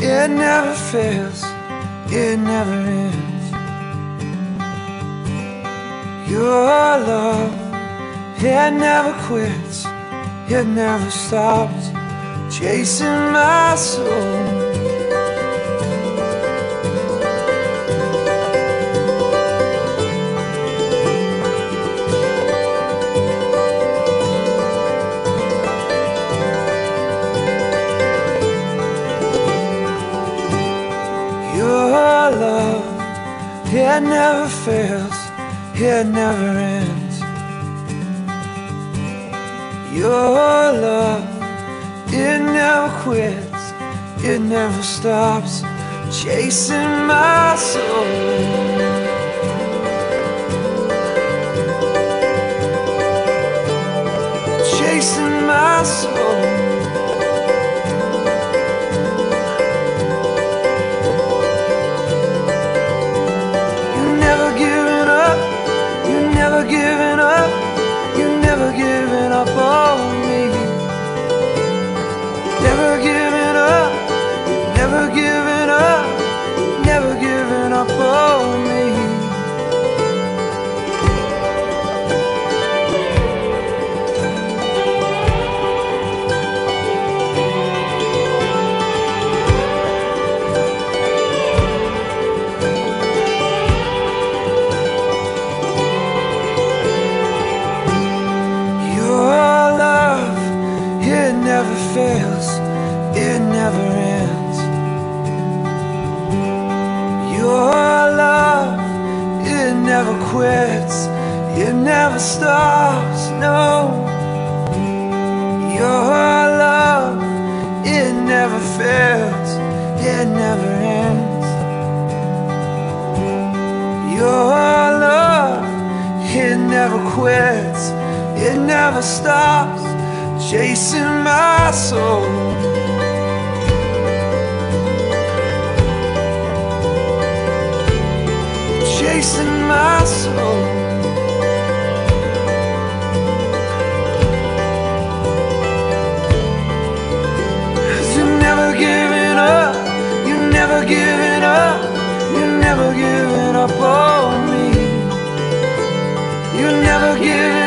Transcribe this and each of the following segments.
It never fails, it never ends. Your love, it never quits, it never stops chasing my soul. It never fails, it never ends. Your love, it never quits. It never stops chasing my soul. Chasing my soul. never quits, it never stops chasing my soul. Chasing my soul. You're never giving up, you're never giving up, you're never giving up on me. You never give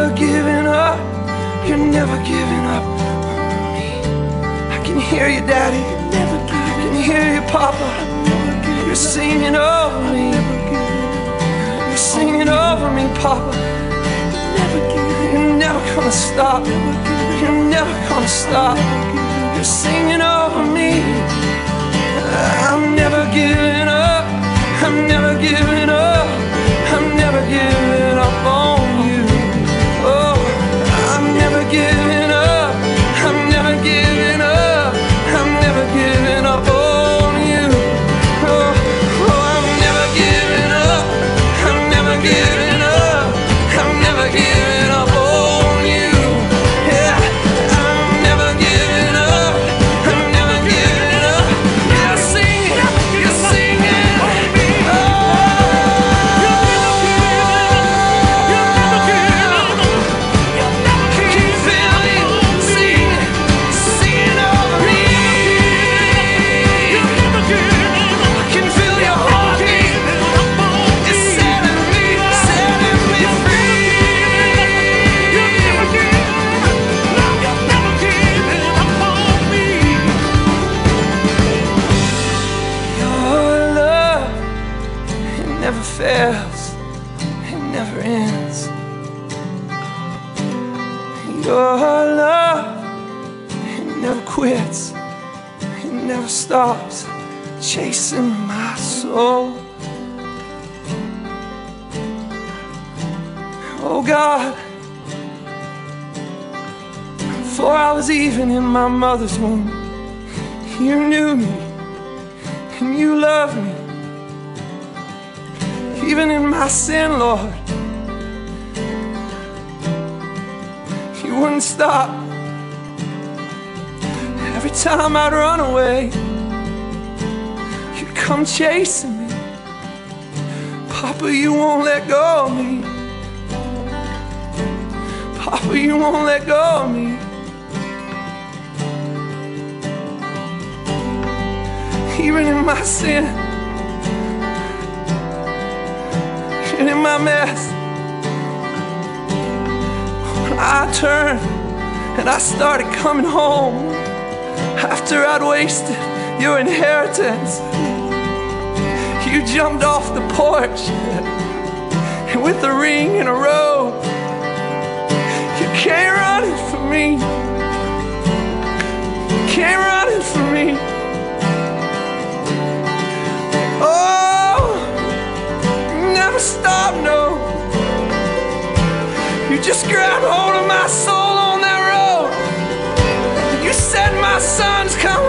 never giving up. You're never giving up on me. I can hear you, Daddy. I can hear you, Papa. You're singing over me. You're singing over me, Papa. You're never gonna stop. You're never gonna stop. You're singing over me. I'm never giving up. I'm never giving up. Never ends. Your love, it never quits, it never stops chasing my soul. Oh God, before I was even in my mother's womb, you knew me and you love me. Even in my sin, Lord, you wouldn't stop. Every time I'd run away, you'd come chasing me. Papa, you won't let go of me. Papa, you won't let go of me. even in my sin, even in my mess. I turned and I started coming home after I'd wasted your inheritance, you jumped off the porch and with a ring and a robe, you came running for me. Came running for me. Oh, no. You just grabbed hold of my soul on that road. You said, My sons, come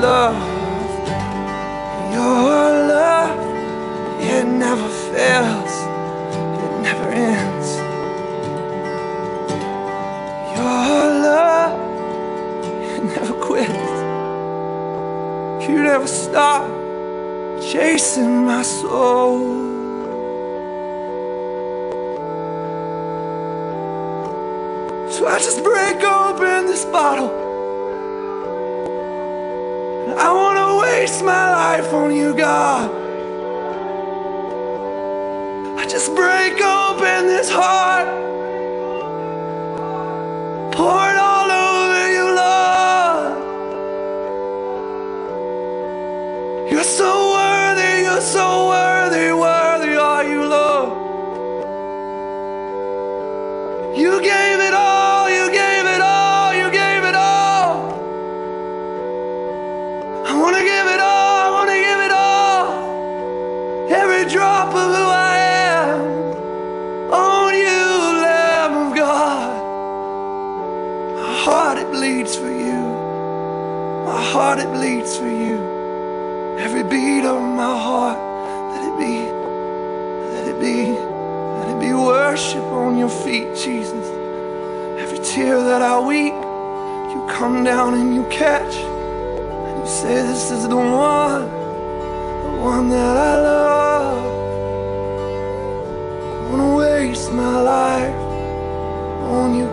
love. Your love. It never fails. It never ends. Your love. It never quits. You never stop chasing my soul. So I just break open this bottle. Waste my life on you, God. I just break open this heart. Every drop of who I am on you, Lamb of God. My heart, it bleeds for you. My heart, it bleeds for you. Every beat of my heart, let it be, let it be, let it be worship on your feet, Jesus. Every tear that I weep, you come down and you catch. And you say, This is the one, the one that I love.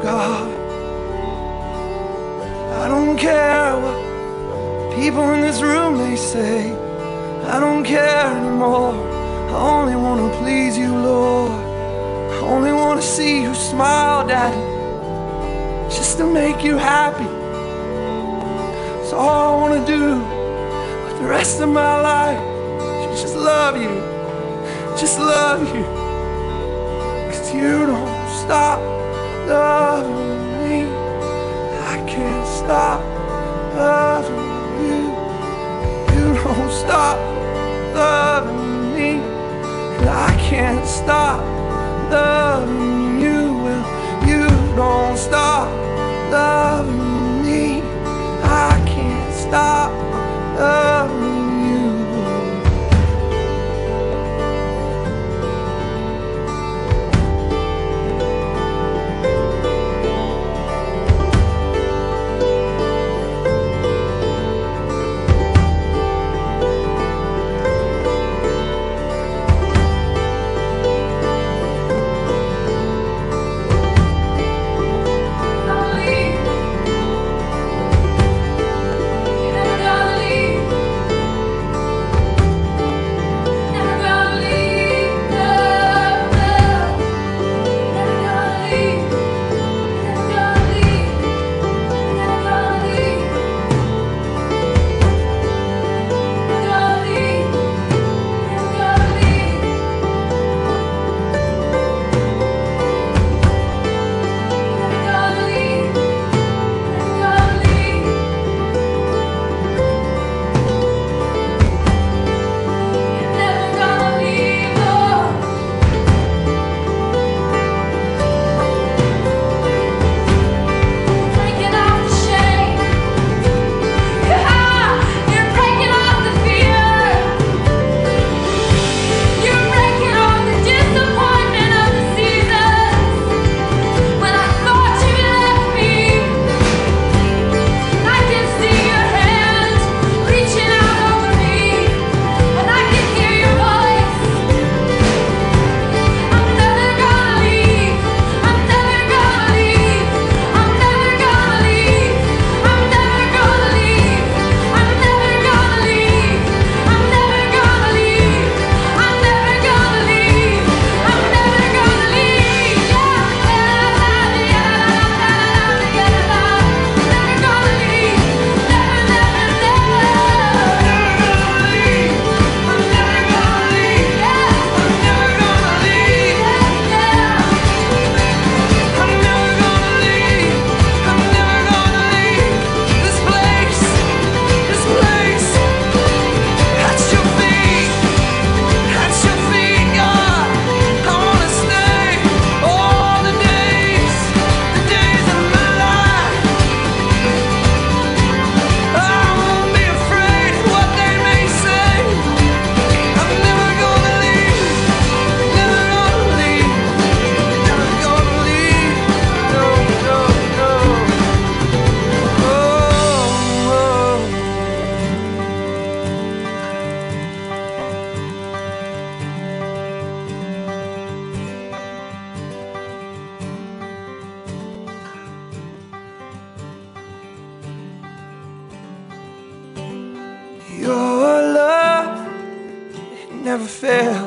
God. I don't care what people in this room may say. I don't care anymore. I only wanna please you, Lord. I only wanna see you smile, Daddy. Just to make you happy. That's all I wanna do with the rest of my life. Just love you. Just love you. Cause you don't stop loving me. I can't stop loving you. You don't stop loving me. And I can't stop loving you. Well, you don't stop loving me. I can't stop loving you. Love,